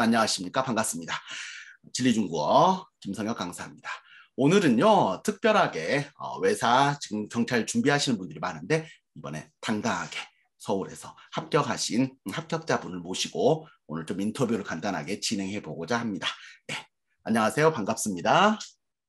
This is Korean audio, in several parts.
안녕하십니까? 반갑습니다. 진리중국어 김성혁 강사입니다. 오늘은요, 특별하게 어, 외사 지금 경찰 준비하시는 분들이 많은데 이번에 당당하게 서울에서 합격하신 합격자분을 모시고 오늘 좀 인터뷰를 간단하게 진행해 보고자 합니다. 네, 안녕하세요. 반갑습니다.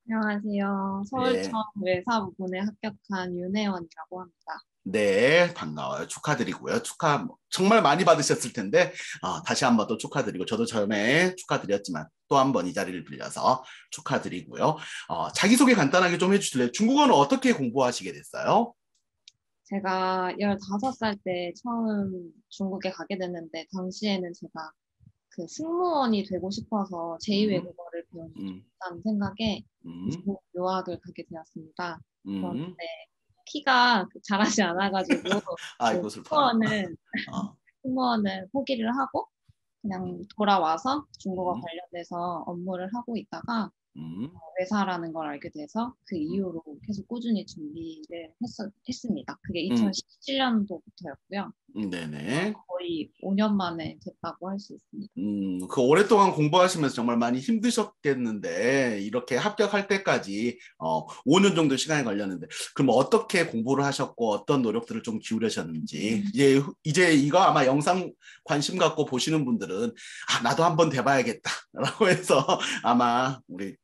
안녕하세요. 서울청 네. 외사 부분에 합격한 윤혜원이라고 합니다. 네, 반가워요. 축하드리고요. 축하 뭐 정말 많이 받으셨을 텐데 어, 다시 한번또 축하드리고 저도 처음에 축하드렸지만 또 한 번 이 자리를 빌려서 축하드리고요. 어, 자기소개 간단하게 좀 해주실래요? 중국어는 어떻게 공부하시게 됐어요? 제가 15살 때 처음 중국에 가게 됐는데 당시에는 제가 그 승무원이 되고 싶어서 제2외국어를 음. 배우는 음. 좋다는 생각에 음. 중국 유학을 가게 되었습니다. 음. 그런데 키가 잘하지 않아가지고 아이고 승무원은 어. 승무원을 포기를 하고 그냥 돌아와서 중국어 음. 관련돼서 업무를 하고 있다가 음. 어, 회사라는 걸 알게 돼서 그 음. 이후로 계속 꾸준히 준비를 했, 했습니다. 그게 2017년도부터였고요. 음. 네네. 거의 5년 만에 됐다고 할 수 있습니다. 음, 그 오랫동안 공부하시면서 정말 많이 힘드셨겠는데 이렇게 합격할 때까지 어, 5년 정도 시간이 걸렸는데 그럼 어떻게 공부를 하셨고 어떤 노력들을 좀 기울이셨는지 음. 이제 이제 이거 아마 영상 관심 갖고 보시는 분들은 아 나도 한번 돼봐야겠다라고 해서 아마 우리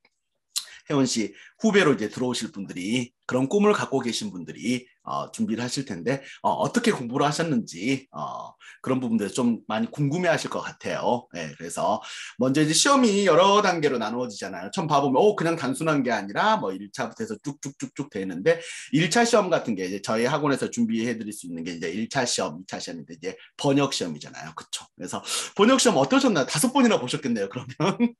혜원 씨 후배로 이제 들어오실 분들이 그런 꿈을 갖고 계신 분들이 어, 준비를 하실 텐데 어, 떻게 공부를 하셨는지 어, 그런 부분들 좀 많이 궁금해하실 것 같아요. 네, 그래서 먼저 이제 시험이 여러 단계로 나누어지잖아요. 처음 봐보면 오 그냥 단순한 게 아니라 뭐 1차부터 해서 쭉쭉쭉쭉 되는데 1차 시험 같은 게 이제 저희 학원에서 준비해드릴 수 있는 게 이제 1차 시험, 2차 시험인데 이제 번역 시험이잖아요. 그렇죠? 그래서 번역 시험 어떠셨나요? 다섯 번이나 보셨겠네요. 그러면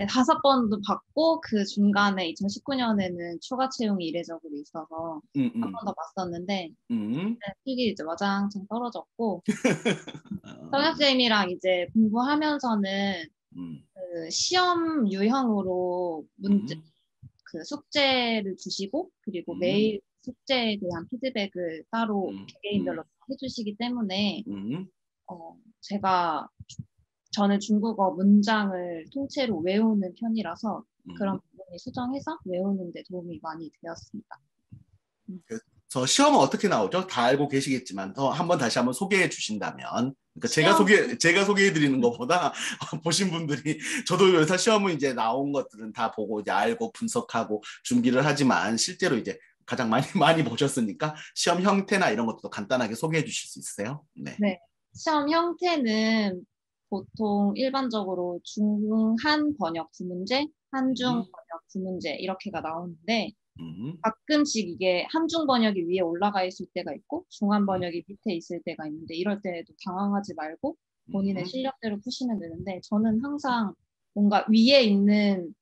네, 다섯 번도 받고 그 중간에 2019년에는 추가 채용이 이례적으로 있어서 음, 음. 한번 더 봤었는데 음. 네, 필기 이제 와장창 떨어졌고 성역쌤이랑 이제 공부하면서는 음. 그 시험 유형으로 문제 음. 그 숙제를 주시고 그리고 음. 매일 숙제에 대한 피드백을 따로 개개인별로 해주시기 때문에 어, 제가 저는 중국어 문장을 통째로 외우는 편이라서 음. 그런 부분이 수정해서 외우는 데 도움이 많이 되었습니다. 음. 저 시험은 어떻게 나오죠? 다 알고 계시겠지만 더 한번 다시 한번 소개해 주신다면 그러니까 제가 소개 제가 소개해 드리는 것보다 보신 분들이 저도 요사 시험은 이제 나온 것들은 다 보고 이제 알고 분석하고 준비를 하지만 실제로 이제 가장 많이 많이 보셨으니까 시험 형태나 이런 것도 간단하게 소개해 주실 수 있으세요? 네. 네. 시험 형태는 보통 일반적으로 중한 번역 두 문제, 한중 음. 번역 두 문제 이렇게가 나오는데 음. 가끔씩 이게 한중 번역이 위에 올라가 있을 때가 있고 중한 번역이 밑에 있을 때가 있는데 이럴 때도 당황하지 말고 본인의 음. 실력대로 푸시면 되는데 저는 항상 뭔가 위에 있는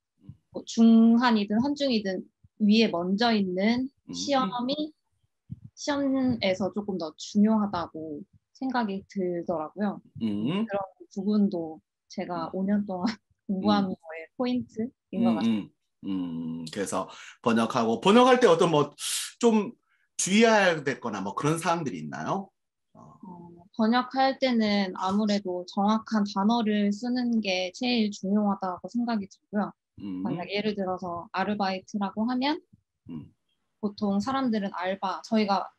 뭐 중한이든 한중이든 위에 먼저 있는 음. 시험이 시험에서 조금 더 중요하다고 생각이 들더라고요. 음. 그런 부분도 제가 5년 음. 동안 공부한 음. 거의 포인트인 음, 것 같아요. 음, 그래서 번역하고 번역할 때 어떤 뭐 좀 주의해야 될거나 뭐 그런 사항들이 있나요? 어. 어, 번역할 때는 아무래도 정확한 단어를 쓰는 게 제일 중요하다고 생각이 들고요. 음. 만약 예를 들어서 아르바이트라고 하면 음. 보통 사람들은 알바, 저희가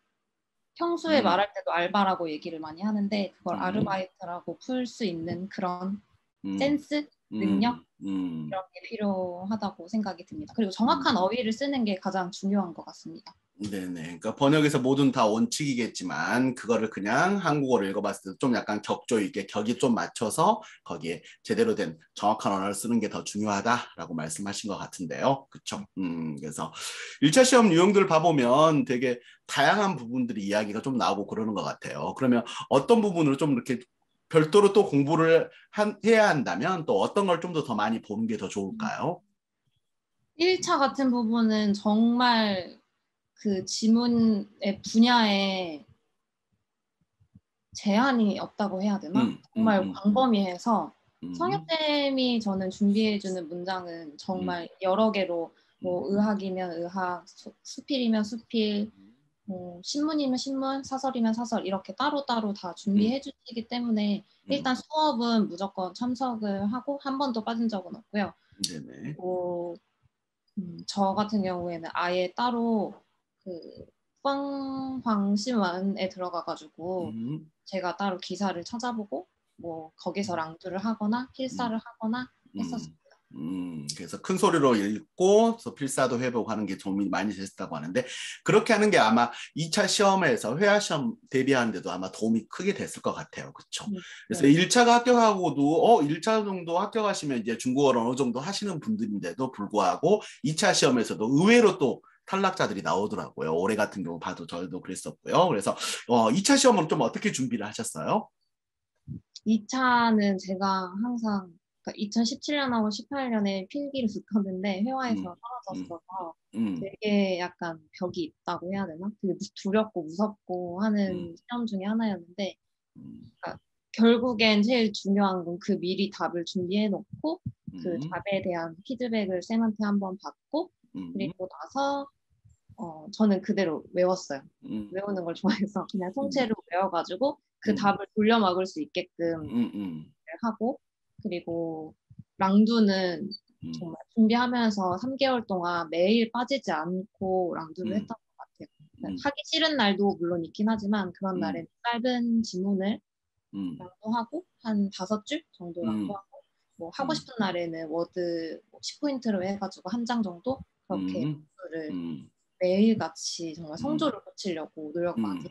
평소에 음. 말할 때도 알바라고 얘기를 많이 하는데 그걸 음. 아르바이트라고 풀 수 있는 그런 음. 센스, 음. 능력 음. 이런 게 필요하다고 생각이 듭니다. 그리고 정확한 음. 어휘를 쓰는 게 가장 중요한 것 같습니다. 네네. 그러니까 번역에서 모든 다 원칙이겠지만 그거를 그냥 한국어를 읽어봤을 때 좀 약간 격조 있게 격이 좀 맞춰서 거기에 제대로 된 정확한 언어를 쓰는 게 더 중요하다라고 말씀하신 것 같은데요. 그쵸? 음, 그래서 1차 시험 유형들을 봐보면 되게 다양한 부분들이 이야기가 좀 나오고 그러는 것 같아요. 그러면 어떤 부분을 좀 이렇게 별도로 또 공부를 한, 해야 한다면 또 어떤 걸 좀 더더 많이 보는 게 더 좋을까요? 1차 같은 부분은 정말 그 지문의 분야에 제한이 없다고 해야 되나? 음, 정말 음, 음. 광범위해서 음. 성엽쌤이 저는 준비해주는 문장은 정말 음. 여러 개로 뭐 음. 의학이면 의학, 수, 필이면 수필, 뭐 신문이면 신문, 사설이면 사설 이렇게 따로따로 다 준비해 음. 주시기 때문에 음. 일단 수업은 무조건 참석을 하고 한 번도 빠진 적은 없고요. 네네. 뭐, 음, 저 같은 경우에는 아예 따로 그 꽝황심원에 들어가가지고 음. 제가 따로 기사를 찾아보고 뭐 거기서 랑두를 하거나 필사를 하거나 했었어요. 음, 그래서 큰 소리로 읽고 그 필사도 회복하는 게 도움이 많이 됐다고 하는데 그렇게 하는 게 아마 2차 시험에서 회화 시험 대비하는데도 아마 도움이 크게 됐을 것 같아요. 그렇죠? 네. 그래서 네. 1차가 합격하고도 어 1차 정도 합격하시면 이제 중국어를 어느 정도 하시는 분들인데도 불구하고 2차 시험에서도 의외로 또 탈락자들이 나오더라고요. 올해 같은 경우 봐도 저희도 그랬었고요. 그래서 어 2차 시험은 좀 어떻게 준비를 하셨어요? 2차는 제가 항상 그러니까 2017년하고 18년에 필기를 붙었는데 회화에서 음, 떨어졌어서 음, 음. 되게 약간 벽이 있다고 해야 되나? 되게 두렵고 무섭고 하는 음. 시험 중에 하나였는데 음. 그러니까 결국엔 제일 중요한 건 그 미리 답을 준비해 놓고 그 음. 답에 대한 피드백을 쌤한테 한번 받고 그리고 나서 어, 저는 그대로 외웠어요. 외우는 걸 좋아해서 그냥 통째로 외워가지고 그 답을 돌려 막을 수 있게끔 하고 그리고 랑두는 음. 정말 준비하면서 3개월 동안 매일 빠지지 않고 랑두를 음. 했던 것 같아요. 그러니까 음. 하기 싫은 날도 물론 있긴 하지만 그런 음. 날엔 짧은 지문을 음. 朗读하고 한 다섯 줄 정도 朗读하고 뭐 하고 싶은 날에는 워드 10포인트로 뭐 해가지고 한 장 정도 그렇게 朗读를 매일 같이 정말 성조를 고치려고 노력 많이.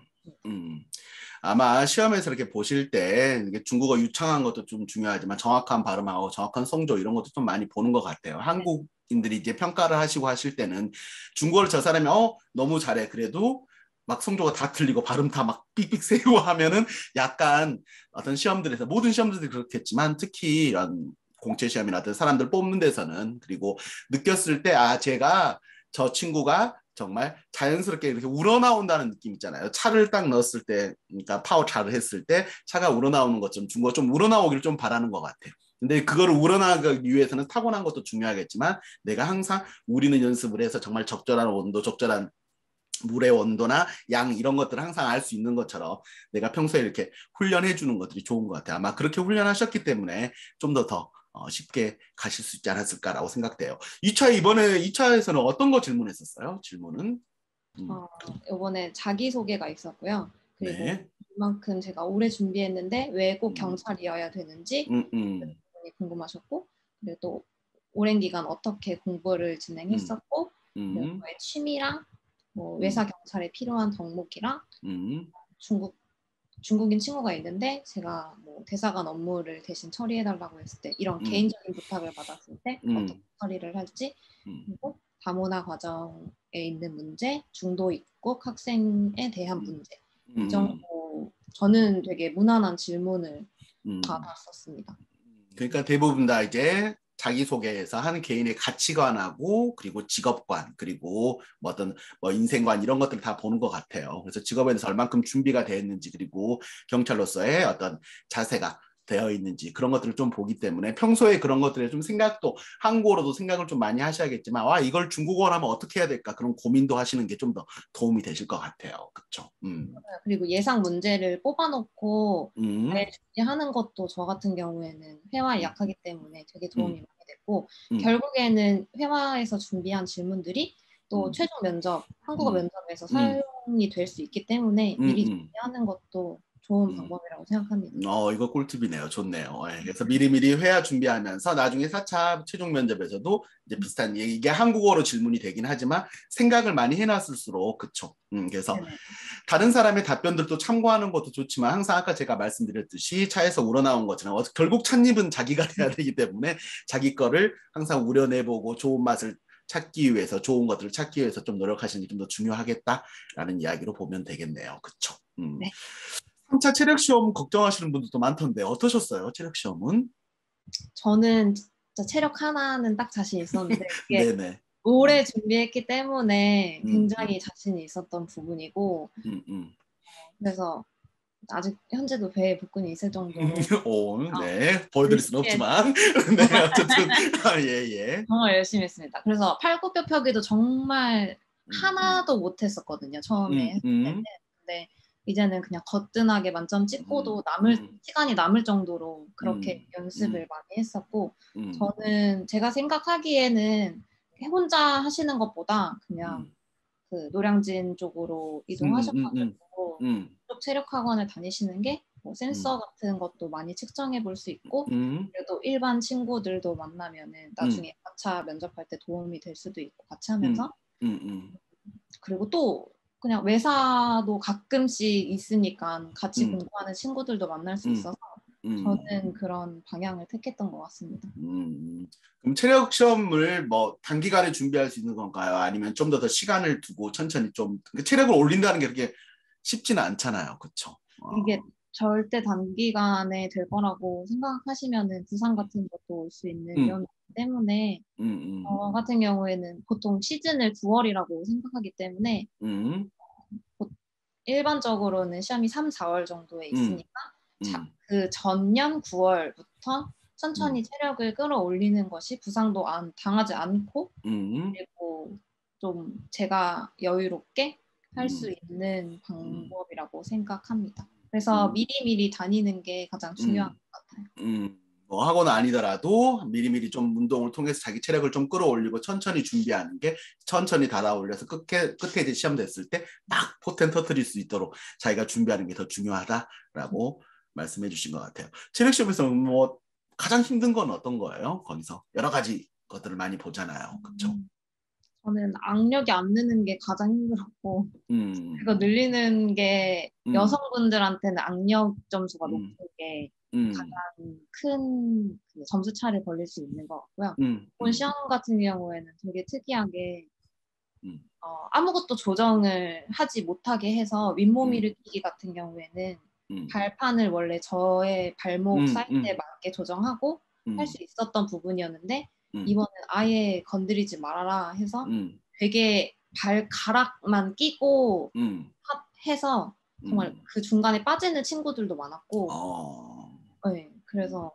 아마 시험에서 이렇게 보실 때 중국어 유창한 것도 좀 중요하지만 정확한 발음하고 정확한 성조 이런 것도 좀 많이 보는 것 같아요. 한국인들이 이제 평가를 하시고 하실 때는 중국어를 저 사람이 어? 너무 잘해. 그래도 막 성조가 다 틀리고 발음 다 막 삑삑 세고 하면은 약간 어떤 시험들에서 모든 시험들이 그렇겠지만 특히 이런 공채 시험이나 사람들 뽑는 데서는 그리고 느꼈을 때 아 제가 저 친구가 정말 자연스럽게 이렇게 우러나온다는 느낌 있잖아요. 차를 딱 넣었을 때, 그러니까 파워 차를 했을 때 차가 우러나오는 것처럼 중국어 좀 우러나오기를 좀 바라는 것 같아요. 근데 그거를 우러나가기 위해서는 타고난 것도 중요하겠지만 내가 항상 우리는 연습을 해서 정말 적절한 온도, 적절한 물의 온도나 양 이런 것들을 항상 알 수 있는 것처럼 내가 평소에 이렇게 훈련해 주는 것들이 좋은 것 같아요. 아마 그렇게 훈련하셨기 때문에 좀 더더 더 어, 쉽게 가실 수 있지 않았을까라고 생각돼요. 2차 이번에 2차에서는 어떤 거 질문했었어요? 질문은? 음. 어, 이번에 자기 소개가 있었고요. 그리고 네. 그만큼 제가 오래 준비했는데 왜꼭 음. 경찰이어야 되는지 음, 음. 궁금하셨고 그리고 또 오랜 기간 어떻게 공부를 진행했었고 음. 그리고 저의 취미랑 뭐 외사 경찰에 필요한 덕목이랑 중국 중국인 친구가 있는데 제가 뭐 대사관 업무를 대신 처리해달라고 했을 때 이런 음. 개인적인 부탁을 받았을 때 음. 어떻게 처리를 할지 음. 그리고 다문화 과정에 있는 문제, 중도 입국 학생에 대한 음. 문제 이 음. 정도 저는 되게 무난한 질문을 음. 받았었습니다. 그러니까 대부분 다 이제 자기소개에서 하는 개인의 가치관하고 그리고 직업관 그리고 뭐 어떤 뭐 인생관 이런 것들 다 보는 것 같아요. 그래서 직업에 대해서 얼만큼 준비가 되어 있는지 그리고 경찰로서의 어떤 자세가 되어 있는지 그런 것들을 좀 보기 때문에 평소에 그런 것들에 좀 생각도 한국어로도 생각을 좀 많이 하셔야겠지만 와 이걸 중국어로 하면 어떻게 해야 될까 그런 고민도 하시는 게 좀 더 도움이 되실 것 같아요. 그렇죠. 음. 그리고 예상 문제를 뽑아놓고 음. 준비하는 것도 저 같은 경우에는 회화에 음. 약하기 때문에 되게 도움이 음. 많이 됐고 음. 결국에는 회화에서 준비한 질문들이 또 음. 최종 면접 한국어 면접에서 사용이 될 수 있기 때문에 미리 준비하는 것도 좋은 음. 방법이라고 생각합니다. 어, 이거 꿀팁이네요. 좋네요. 네, 그래서 미리미리 회화 준비하면서 나중에 4차 최종 면접에서도 이제 음. 비슷한 이게 한국어로 질문이 되긴 하지만 생각을 많이 해놨을수록 그쵸. 음, 그래서 네네. 다른 사람의 답변들도 참고하는 것도 좋지만 항상 아까 제가 말씀드렸듯이 차에서 우러나온 것처럼 결국 찻잎은 자기가 돼야 되기 때문에 자기 거를 항상 우려내보고 좋은 맛을 찾기 위해서 좋은 것들을 찾기 위해서 좀 노력하시는 게 좀 더 중요하겠다라는 이야기로 보면 되겠네요. 그쵸? 음. 네. 3차 체력 시험 걱정하시는 분들도 많던데 어떠셨어요? 체력 시험은? 저는 진짜 체력 하나는 딱 자신 있었는데 네네. 오래 준비했기 때문에 음, 굉장히 음. 자신이 있었던 부분이고 음, 음. 그래서 아직 현재도 배에 복근이 있을 정도로 오, 네 보여드릴 수는 없지만 네 어쨌든 아, 예, 예. 정말 열심히 했습니다. 그래서 팔굽혀 펴기도 정말 하나도 못했었거든요 처음에 했을 때는 근데 이제는 그냥 거뜬하게 만점 찍고도 남을 시간이 남을 정도로 그렇게 연습을 많이 했었고 저는 제가 생각하기에는 혼자 하시는 것보다 그냥 그 노량진 쪽으로 이동하셔가지고 쪽 체력 학원을 다니시는 게 뭐 센서 음. 같은 것도 많이 측정해 볼 수 있고 음. 그래도 일반 친구들도 만나면은 나중에 음. 4차 면접할 때 도움이 될 수도 있고 같이 하면서 음. 음, 그리고 또 그냥 외사도 가끔씩 있으니까 같이 공부하는 친구들도 만날 수 있어서 저는 그런 방향을 택했던 것 같습니다. 그럼 체력 시험을 뭐 단기간에 준비할 수 있는 건가요? 아니면 좀 더 더 시간을 두고 천천히 좀 그러니까 체력을 올린다는 게 그렇게 쉽지는 않잖아요, 그렇죠? 이게 절대 단기간에 될 거라고 생각하시면은 부상 같은 것도 올 수 있는 음. 위험이기 때문에 음, 음. 저 같은 경우에는 보통 시즌을 9월이라고 생각하기 때문에 음. 일반적으로는 시험이 3, 4월 정도에 음. 있으니까 자, 음. 그 전년 9월부터 천천히 체력을 끌어올리는 것이 부상도 안, 당하지 않고 그리고 좀 제가 여유롭게 할 수 있는 방법이라고 생각합니다. 그래서 음. 미리미리 다니는 게 가장 중요한 음. 것 같아요. 음. 뭐 학원 아니더라도 미리미리 좀 운동을 통해서 자기 체력을 좀 끌어올리고 천천히 준비하는 게 천천히 달아올려서 끝에 끝에 이제 시험 됐을 때 막 포텐 터트릴 수 있도록 자기가 준비하는 게 더 중요하다라고 말씀해 주신 것 같아요. 체력 시험에서 뭐 가장 힘든 건 어떤 거예요? 거기서 여러 가지 것들을 많이 보잖아요. 그렇죠? 음. 저는 악력이 안 느는 게 가장 힘들었고 음. 그거 늘리는 게 음. 여성분들한테는 악력 점수가 음. 높은 게 음. 가장 큰 그 점수 차를 벌릴 수 있는 것 같고요. 음. 이번 시험 같은 경우에는 되게 특이하게 음. 어, 아무것도 조정을 하지 못하게 해서 윗몸 일으키기 같은 경우에는 발판을 원래 저의 발목 사이즈에 맞게 조정하고 할 수 있었던 부분이었는데 음. 이번엔 아예 건드리지 말아라 해서 음. 되게 발가락만 끼고 음. 해서 정말 음. 그 중간에 빠지는 친구들도 많았고 어. 네, 그래서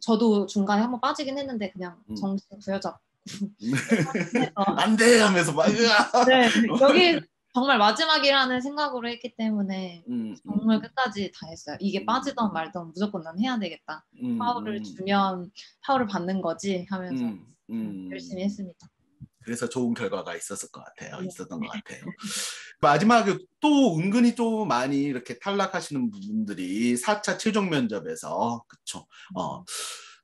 저도 중간에 한번 빠지긴 했는데 그냥 음. 정신 부여잡고 안돼 하면서 막 네, 여기 정말 마지막이라는 생각으로 했기 때문에 음, 정말 음. 끝까지 다 했어요. 이게 음. 빠지던 말던 무조건 난 해야 되겠다. 음, 음. 주면 파울을 받는 거지 하면서 음, 열심히 했습니다. 그래서 좋은 결과가 있었을 것 같아요. 네. 있었던 것 같아요. 마지막에 또 은근히 또 많이 이렇게 탈락하시는 분들이 4차 최종 면접에서 그쵸. 어.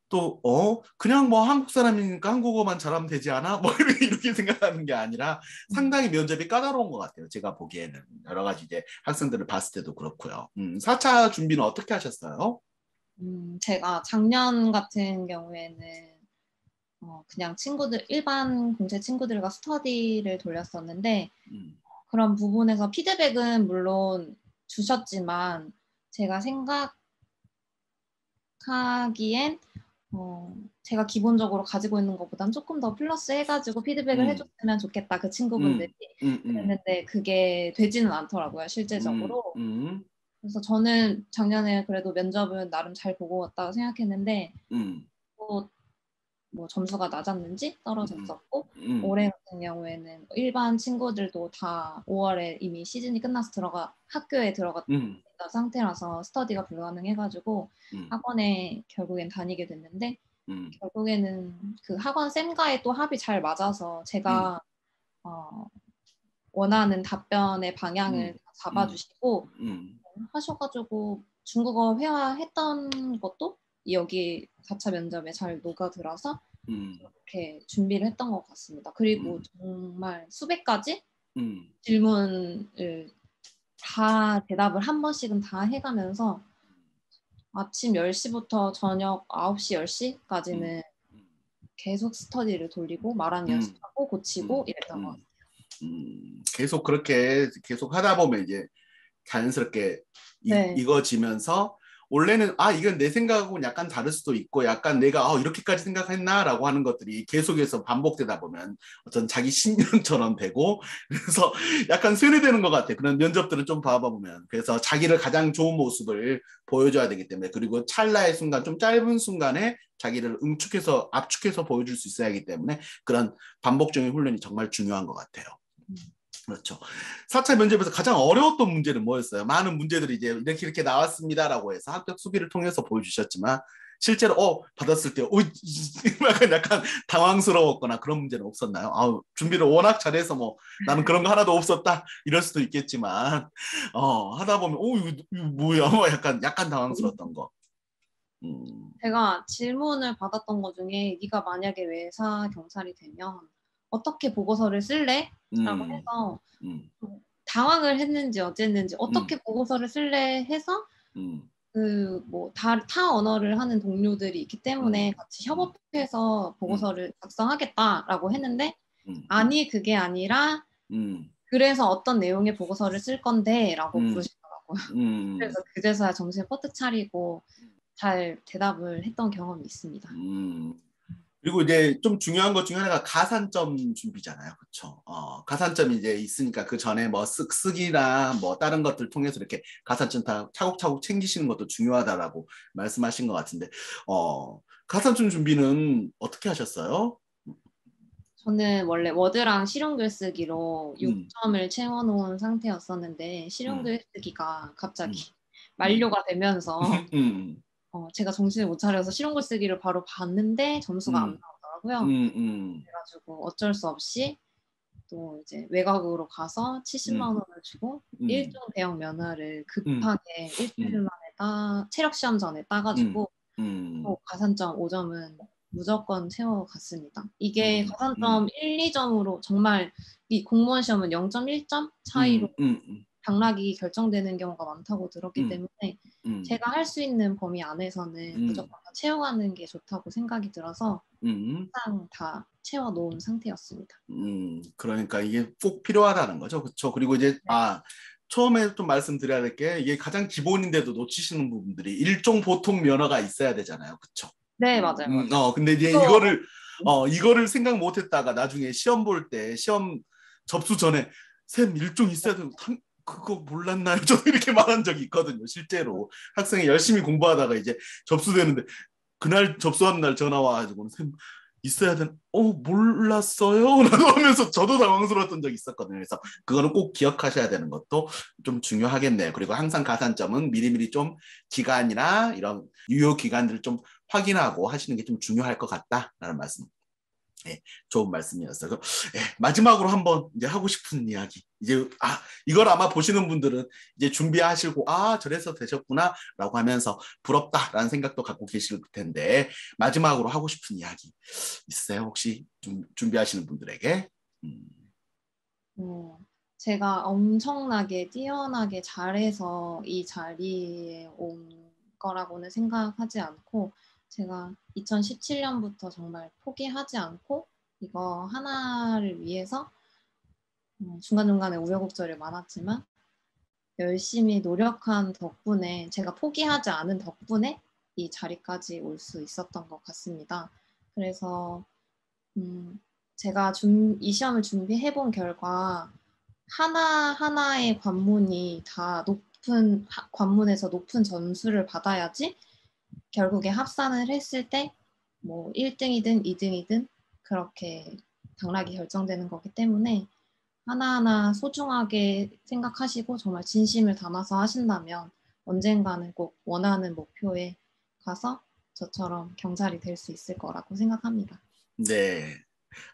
또, 어, 그냥 뭐 한국 사람이니까 한국어만 잘하면 되지 않아? 뭐 이렇게 생각하는 게 아니라 상당히 면접이 까다로운 것 같아요. 제가 보기에는. 여러 가지 이제 학생들을 봤을 때도 그렇고요. 음, 4차 준비는 어떻게 하셨어요? 음, 제가 작년 같은 경우에는 어, 그냥 친구들, 일반 공채 친구들과 스터디를 돌렸었는데 음. 그런 부분에서 피드백은 물론 주셨지만 제가 생각하기엔 어, 제가 기본적으로 가지고 있는 것보단 조금 더 플러스 해가지고 피드백을 음. 해줬으면 좋겠다 그 친구분들이 음. 음, 음. 그랬는데 그게 되지는 않더라고요 실제적으로 음, 음. 그래서 저는 작년에 그래도 면접은 나름 잘 보고 왔다고 생각했는데 또 뭐 점수가 낮았는지 떨어졌었고 올해 같은 경우에는 일반 친구들도 다 5월에 이미 시즌이 끝나서 들어가 학교에 들어갔던 상태라서 스터디가 불가능해가지고 학원에 결국엔 다니게 됐는데 음. 결국에는 그 학원 쌤과의 또 합이 잘 맞아서 제가 음. 어, 원하는 답변의 방향을 음. 잡아주시고 음. 음. 하셔가지고 중국어 회화했던 것도 여기 4차 면접에 잘 녹아들어서 음. 그렇게 준비를 했던 것 같습니다. 그리고 정말 수백 가지 질문을 다 대답을 한 번씩은 다 해가면서 아침 10시부터 저녁 9시, 10시까지는 음. 계속 스터디를 돌리고 말하는 음. 연습하고 고치고 음. 이랬던 것 같아요. 음, 계속 그렇게 계속 하다 보면 이제 자연스럽게 네. 익어지면서 원래는 아 이건 내 생각하고는 약간 다를 수도 있고 약간 내가 아, 이렇게까지 생각했나라고 하는 것들이 계속해서 반복되다 보면 어떤 자기 신념처럼 되고 그래서 약간 쇠뇌되는 것 같아. 그런 면접들을 좀 봐보면. 그래서 자기를 가장 좋은 모습을 보여줘야 되기 때문에 그리고 찰나의 순간 좀 짧은 순간에 자기를 응축해서 압축해서 보여줄 수 있어야 하기 때문에 그런 반복적인 훈련이 정말 중요한 것 같아요. 그렇죠. 4차 면접에서 가장 어려웠던 문제는 뭐였어요? 많은 문제들이 이제 이렇게 이렇게 나왔습니다라고 해서 합격 수비를 통해서 보여주셨지만 실제로 어 받았을 때 어, 약간 약간 당황스러웠거나 그런 문제는 없었나요? 아 준비를 워낙 잘해서 뭐 나는 그런 거 하나도 없었다 이럴 수도 있겠지만 어 하다 보면 어 이거, 이거 뭐야 뭐 약간 약간 당황스러웠던 거. 음. 제가 질문을 받았던 것 중에 네가 만약에 외사 경찰이 되면 어떻게 보고서를 쓸래? 라고 음. 해서 음. 당황을 했는지 어쨌는지 어떻게 음. 보고서를 쓸래 해서 음. 그뭐다 타 언어를 하는 동료들이 있기 때문에 음. 같이 협업해서 보고서를 작성하겠다라고 했는데 아니 그게 아니라 그래서 어떤 내용의 보고서를 쓸 건데라고 부르시더라고요. 그래서 그제서야 정신 퍼뜩 차리고 잘 대답을 했던 경험이 있습니다. 음. 그리고 이제 좀 중요한 것 중에 하나가 가산점 준비잖아요. 그렇죠? 어, 가산점이 이제 있으니까 그 전에 뭐 쓱, 쓰기나 뭐 다른 것들 통해서 이렇게 가산점 다 차곡차곡 챙기시는 것도 중요하다라고 말씀하신 것 같은데 어, 가산점 준비는 어떻게 하셨어요? 저는 원래 워드랑 실용 글쓰기로 6점을 음. 채워놓은 상태였었는데 실용 음. 글쓰기가 갑자기 음. 만료가 되면서 음. 어, 제가 정신을 못 차려서 실용 글 쓰기를 바로 봤는데 점수가 음. 안 나오더라고요. 음, 음. 그래가지고 어쩔 수 없이 또 이제 외곽으로 가서 70만 음. 원을 주고 음. 일종 대형 면허를 급하게 일주일 만에 따 체력 시험 전에 따가지고 또 가산점 5점은 무조건 채워갔습니다. 이게 가산점 1, 2점으로 정말 이 공무원 시험은 0.1점 차이로 당락이 결정되는 경우가 많다고 들었기 음. 때문에 음. 제가 할 수 있는 범위 안에서는 음. 무조건 다 채워가는 게 좋다고 생각이 들어서 음. 항상 다 채워 놓은 상태였습니다. 음, 그러니까 이게 꼭 필요하다는 거죠, 그렇죠? 그리고 이제 네. 아 처음에 좀 말씀드려야 될 게 이게 가장 기본인데도 놓치시는 부분들이 일종 보통 면허가 있어야 되잖아요, 그렇죠? 네, 맞아요. 음, 어, 근데 이제 또... 이거를 어 이거를 생각 못했다가 나중에 시험 볼 때 시험 접수 전에 쌤 일종 있어야 되는 그거 몰랐나요? 저도 이렇게 말한 적이 있거든요. 실제로. 학생이 열심히 공부하다가 이제 접수되는데 그날 접수한 날 전화 와가지고 쌤 있어야 되는 어 몰랐어요? 라고 하면서 저도 당황스러웠던 적이 있었거든요. 그래서 그거는 꼭 기억하셔야 되는 것도 좀 중요하겠네요. 그리고 항상 가산점은 미리미리 좀 기간이나 이런 유효 기간들을 좀 확인하고 하시는 게 좀 중요할 것 같다라는 말씀 예, 좋은 말씀이었어요. 예, 마지막으로 한번 이제 하고 싶은 이야기. 이제 아 이걸 아마 보시는 분들은 이제 준비하시고 아 저래서 되셨구나라고 하면서 부럽다라는 생각도 갖고 계실 텐데 마지막으로 하고 싶은 이야기 있어요? 혹시 좀 준비하시는 분들에게? 음. 어, 제가 엄청나게 뛰어나게 잘해서 이 자리에 온 거라고는 생각하지 않고 제가 2017년부터 정말 포기하지 않고 이거 하나를 위해서 어, 중간중간에 우여곡절이 많았지만 열심히 노력한 덕분에 제가 포기하지 않은 덕분에 이 자리까지 올 수 있었던 것 같습니다. 그래서 음, 제가 준, 이 시험을 준비해 본 결과 하나 하나의 관문이 다 높은 관문에서 높은 점수를 받아야지 결국에 합산을 했을 때 뭐 1등이든 2등이든 그렇게 당락이 결정되는 거기 때문에 하나하나 소중하게 생각하시고 정말 진심을 담아서 하신다면 언젠가는 꼭 원하는 목표에 가서 저처럼 경찰이 될 수 있을 거라고 생각합니다. 네.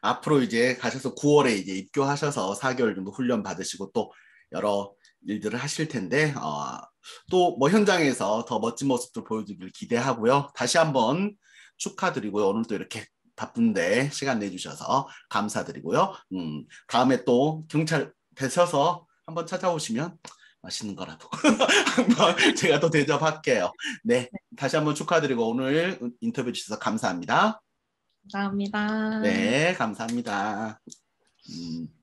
앞으로 이제 가셔서 9월에 이제 입교하셔서 4개월 정도 훈련 받으시고 또 여러 일들을 하실 텐데 어, 또뭐 현장에서 더 멋진 모습도 보여주길 기대하고요. 다시 한번 축하드리고요. 오늘 또 이렇게 바쁜데 시간 내주셔서 감사드리고요. 음, 다음에 또 경찰 되셔서 한번 찾아오시면 맛있는 거라도 한번 제가 또 대접할게요. 네, 다시 한번 축하드리고 오늘 인터뷰 주셔서 감사합니다. 감사합니다. 네, 감사합니다. 음.